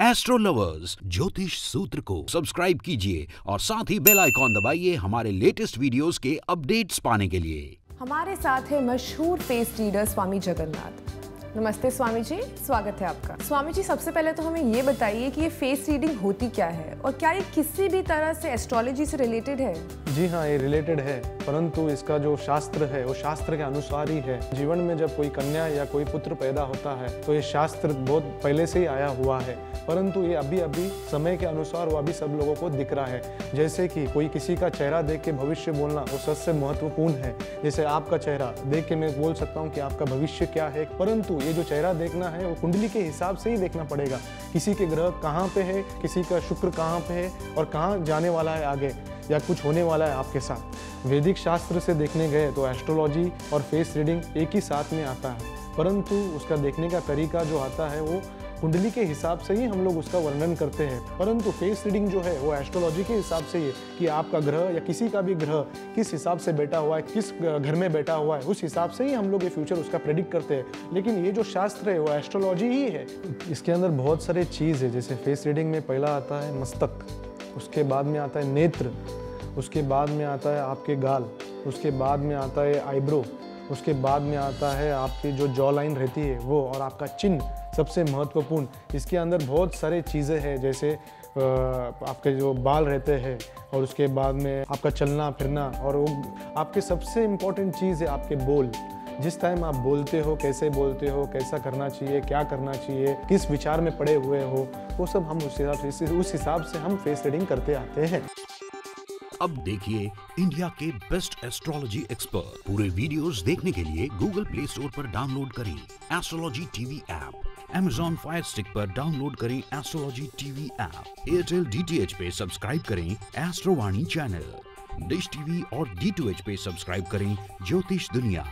Astro lovers ज्योतिष सूत्र को सब्सक्राइब कीजिए और साथ ही बेल आइकॉन दबाइए हमारे लेटेस्ट वीडियोस के अपडेट्स पाने के लिए। हमारे साथ है मशहूर फेस रीडर स्वामी जगन्नाथ। नमस्ते स्वामी जी स्वागत है आपका। स्वामी जी सबसे पहले तो हमें ये बताइए कि ये फेस रीडिंग होती क्या है और क्या ये किसी भी तरह से एस्ट्रोलॉजी से रिलेटेड है? जी हाँ ये रिलेटेड है, परंतु इसका जो शास्त्र है, वो शास्त्र के अनुसार ही है। जीवन में जब कोई कन्या या कोई पुत्र पैदा होता है तो ये शास्त्र बहुत पहले से ही आया हुआ है। परंतु ये अभी अभी समय के अनुसार वो अभी सब लोगों को दिख रहा है। जैसे कि कोई किसी का चेहरा देख के भविष्य बोलना, वो सबसे महत्वपूर्ण है। जैसे आपका चेहरा देख के मैं बोल सकता हूँ कि आपका भविष्य क्या है, परंतु ये जो चेहरा देखना है, वो कुंडली के हिसाब से ही देखना पड़ेगा। किसी के ग्रह कहाँ पे है, किसी का शुक्र कहाँ पे है, और कहाँ जाने वाला है आगे। या कुछ होने वाला है आपके साथ। वैदिक शास्त्र से देखने गए तो एस्ट्रोलॉजी और फेस रीडिंग एक ही साथ में आता है। परंतु उसका देखने का तरीका जो आता है, वो कुंडली के हिसाब से ही हम लोग उसका वर्णन करते हैं। परंतु फेस रीडिंग जो है, वो एस्ट्रोलॉजी के हिसाब से ही कि आपका ग्रह या किसी का भी ग्रह किस हिसाब से बैठा हुआ है, किस घर में बैठा हुआ है, उस हिसाब से ही हम लोग ये फ्यूचर उसका प्रेडिक्ट करते हैं। लेकिन ये जो शास्त्र है, वो एस्ट्रोलॉजी ही है। इसके अंदर बहुत सारे चीज़ है, जैसे फेस रीडिंग में पहला आता है मस्तक, उसके बाद में आता है नेत्र। उसके बाद में आता है आपके गाल, उसके बाद में आता है आईब्रो उसके बाद में आता है आपकी जो जॉ लाइन रहती है वो और आपका चिन्ह सबसे महत्वपूर्ण। इसके अंदर बहुत सारे चीज़ें हैं, जैसे आपके जो बाल रहते हैं और उसके बाद में आपका चलना, फिरना और वो आपके सबसे इम्पोर्टेंट चीज़ है आपके बोल। जिस टाइम आप बोलते हो, कैसे बोलते हो, कैसा करना चाहिए, क्या करना चाहिए, किस विचार में पड़े हुए हो, वो सब हम उस हिसाब से, उस हिसाब से हम फेस रीडिंग करते आते हैं। अब देखिए इंडिया के बेस्ट एस्ट्रोलॉजी एक्सपर्ट पूरे वीडियोस देखने के लिए गूगल प्ले स्टोर पर डाउनलोड करें astrology TV app Amazon fire stick पर डाउनलोड करें astrology TV app Airtel D पे सब्सक्राइब करें एस्ट्रोवाणी चैनल डिश टीवी और डी पे सब्सक्राइब करें ज्योतिष दुनिया